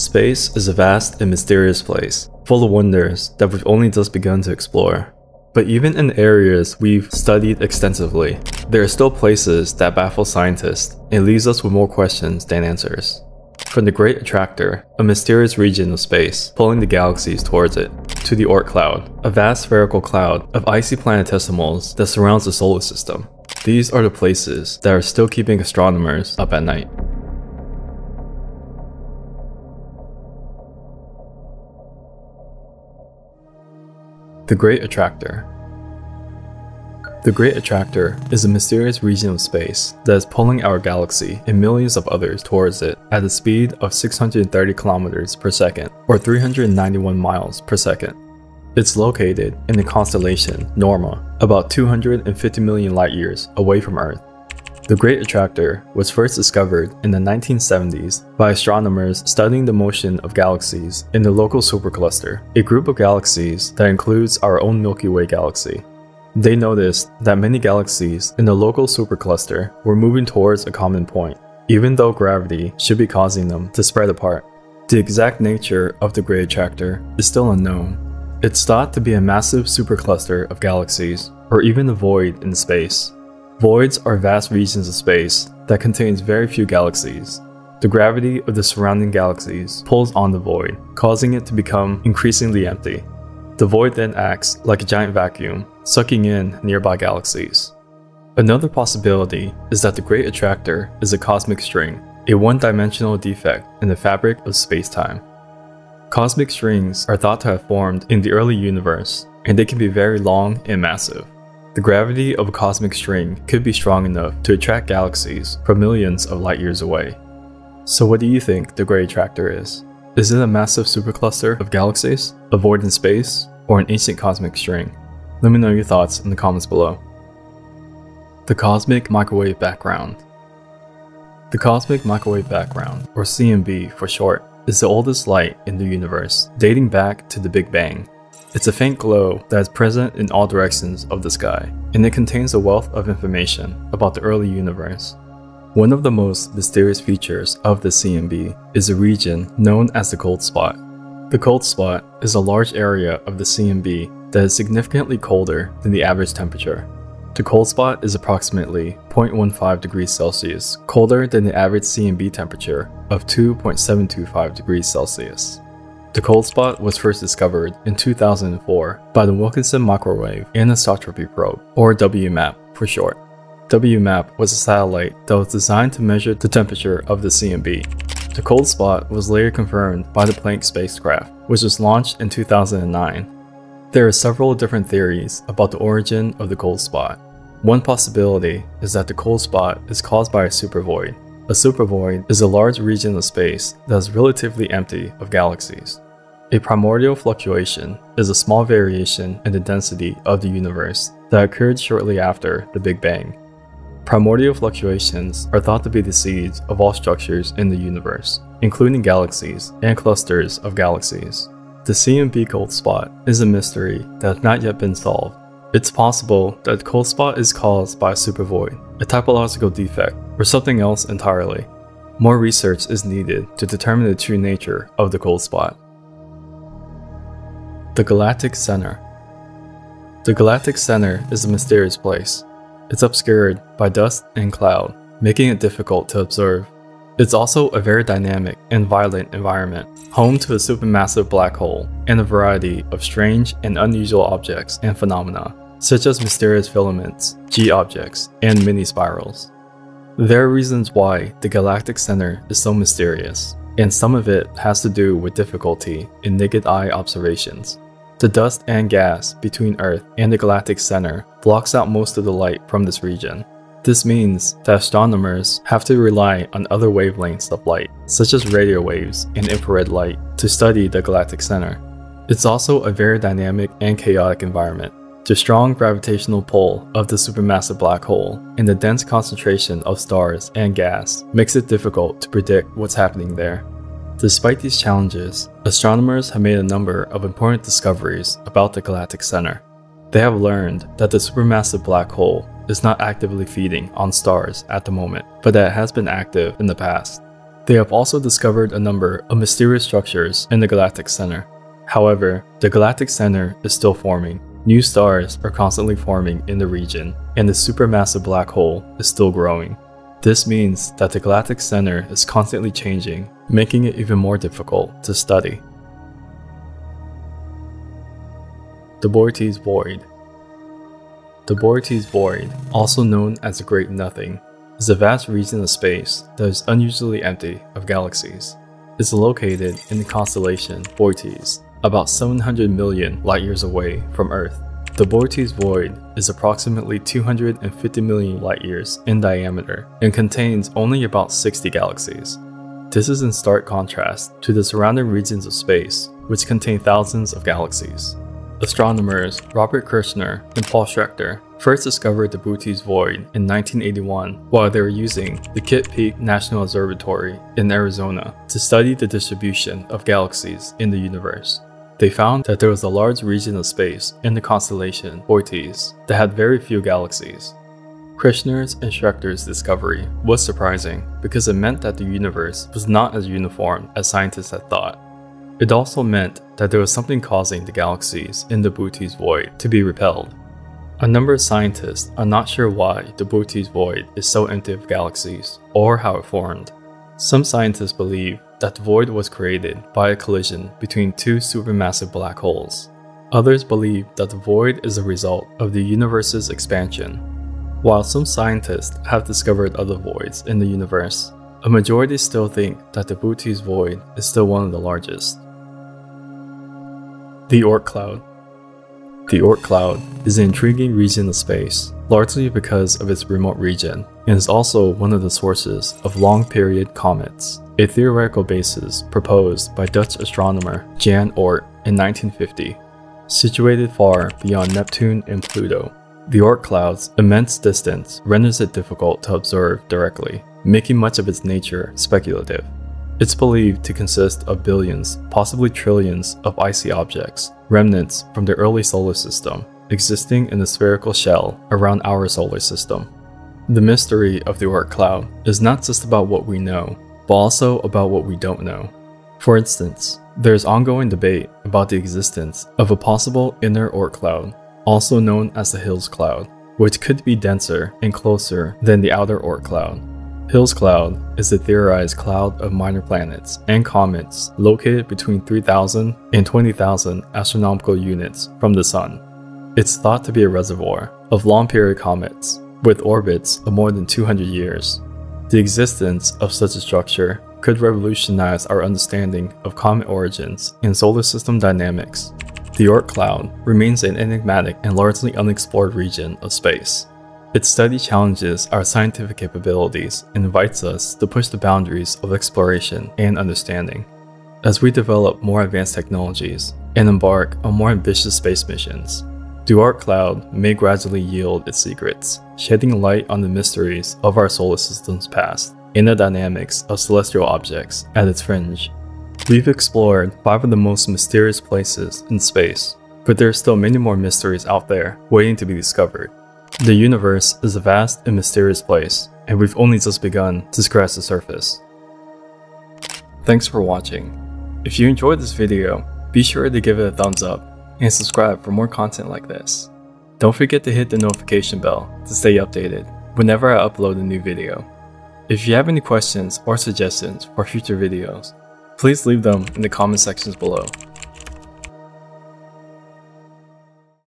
Space is a vast and mysterious place, full of wonders that we've only just begun to explore. But even in areas we've studied extensively, there are still places that baffle scientists and leaves us with more questions than answers. From the Great Attractor, a mysterious region of space pulling the galaxies towards it, to the Oort cloud, a vast spherical cloud of icy planetesimals that surrounds the solar system. These are the places that are still keeping astronomers up at night. The Great Attractor The Great Attractor is a mysterious region of space that is pulling our galaxy and millions of others towards it at a speed of 630 kilometers per second or 391 miles per second. It's located in the constellation Norma, about 250 million light years away from Earth. The Great Attractor was first discovered in the 1970s by astronomers studying the motion of galaxies in the local supercluster, a group of galaxies that includes our own Milky Way galaxy. They noticed that many galaxies in the local supercluster were moving towards a common point, even though gravity should be causing them to spread apart. The exact nature of the Great Attractor is still unknown. It's thought to be a massive supercluster of galaxies, or even a void in space. Voids are vast regions of space that contains very few galaxies. The gravity of the surrounding galaxies pulls on the void, causing it to become increasingly empty. The void then acts like a giant vacuum, sucking in nearby galaxies. Another possibility is that the Great Attractor is a cosmic string, a one-dimensional defect in the fabric of space-time. Cosmic strings are thought to have formed in the early universe, and they can be very long and massive. The gravity of a cosmic string could be strong enough to attract galaxies from millions of light years away. So what do you think the Great Attractor is? Is it a massive supercluster of galaxies, a void in space, or an ancient cosmic string? Let me know your thoughts in the comments below. The Cosmic Microwave Background The Cosmic Microwave Background, or CMB for short, is the oldest light in the universe, dating back to the Big Bang it's a faint glow that is present in all directions of the sky, and it contains a wealth of information about the early universe. One of the most mysterious features of the CMB is a region known as the cold spot. The cold spot is a large area of the CMB that is significantly colder than the average temperature. The cold spot is approximately 0.15 degrees Celsius colder than the average CMB temperature of 2.725 degrees Celsius. The cold spot was first discovered in 2004 by the Wilkinson Microwave Anisotropy Probe, or WMAP for short. WMAP was a satellite that was designed to measure the temperature of the CMB. The cold spot was later confirmed by the Planck spacecraft, which was launched in 2009. There are several different theories about the origin of the cold spot. One possibility is that the cold spot is caused by a supervoid, a supervoid is a large region of space that is relatively empty of galaxies. A primordial fluctuation is a small variation in the density of the universe that occurred shortly after the Big Bang. Primordial fluctuations are thought to be the seeds of all structures in the universe, including galaxies and clusters of galaxies. The CMB cold spot is a mystery that has not yet been solved. It's possible that cold spot is caused by a supervoid, a topological defect, or something else entirely. More research is needed to determine the true nature of the cold spot. The Galactic Center The Galactic Center is a mysterious place. It's obscured by dust and cloud, making it difficult to observe. It's also a very dynamic and violent environment, home to a supermassive black hole and a variety of strange and unusual objects and phenomena, such as mysterious filaments, G objects, and mini spirals. There are reasons why the galactic center is so mysterious, and some of it has to do with difficulty in naked eye observations. The dust and gas between Earth and the galactic center blocks out most of the light from this region. This means that astronomers have to rely on other wavelengths of light, such as radio waves and infrared light, to study the galactic center. It's also a very dynamic and chaotic environment, the strong gravitational pull of the supermassive black hole and the dense concentration of stars and gas makes it difficult to predict what's happening there. Despite these challenges, astronomers have made a number of important discoveries about the galactic center. They have learned that the supermassive black hole is not actively feeding on stars at the moment, but that has been active in the past. They have also discovered a number of mysterious structures in the galactic center. However, the galactic center is still forming. New stars are constantly forming in the region, and the supermassive black hole is still growing. This means that the galactic center is constantly changing, making it even more difficult to study. The Boötes Void The Boötes Void, also known as the Great Nothing, is a vast region of space that is unusually empty of galaxies. It's located in the constellation Boötes, about 700 million light-years away from Earth. The Boötes Void is approximately 250 million light-years in diameter and contains only about 60 galaxies. This is in stark contrast to the surrounding regions of space, which contain thousands of galaxies. Astronomers Robert Kirshner and Paul Schechter first discovered the Boötes Void in 1981 while they were using the Kitt Peak National Observatory in Arizona to study the distribution of galaxies in the universe. They found that there was a large region of space in the constellation Boötes that had very few galaxies. Kirshner's and Schechter's discovery was surprising because it meant that the universe was not as uniform as scientists had thought. It also meant that there was something causing the galaxies in the Boötes void to be repelled. A number of scientists are not sure why the Boötes void is so empty of galaxies, or how it formed. Some scientists believe that the void was created by a collision between two supermassive black holes. Others believe that the void is a result of the universe's expansion. While some scientists have discovered other voids in the universe, a majority still think that the Boötes void is still one of the largest. The Oort Cloud The Oort Cloud is an intriguing region of space, largely because of its remote region, and is also one of the sources of long-period comets, a theoretical basis proposed by Dutch astronomer Jan Oort in 1950. Situated far beyond Neptune and Pluto, the Oort cloud's immense distance renders it difficult to observe directly, making much of its nature speculative. It's believed to consist of billions, possibly trillions, of icy objects, remnants from the early solar system, existing in a spherical shell around our solar system. The mystery of the Oort cloud is not just about what we know, but also about what we don't know. For instance, there is ongoing debate about the existence of a possible inner Oort cloud, also known as the Hills cloud, which could be denser and closer than the outer Oort cloud. Hills Cloud is a theorized cloud of minor planets and comets located between 3,000 and 20,000 astronomical units from the Sun. It's thought to be a reservoir of long-period comets with orbits of more than 200 years. The existence of such a structure could revolutionize our understanding of comet origins and solar system dynamics. The Oort cloud remains an enigmatic and largely unexplored region of space. Its study challenges our scientific capabilities and invites us to push the boundaries of exploration and understanding. As we develop more advanced technologies and embark on more ambitious space missions, Oort cloud may gradually yield its secrets, shedding light on the mysteries of our solar system's past and the dynamics of celestial objects at its fringe. We've explored five of the most mysterious places in space, but there are still many more mysteries out there waiting to be discovered. The universe is a vast and mysterious place, and we've only just begun to scratch the surface. Thanks for watching. If you enjoyed this video, be sure to give it a thumbs up and subscribe for more content like this. Don't forget to hit the notification bell to stay updated whenever I upload a new video. If you have any questions or suggestions for future videos, please leave them in the comment sections below.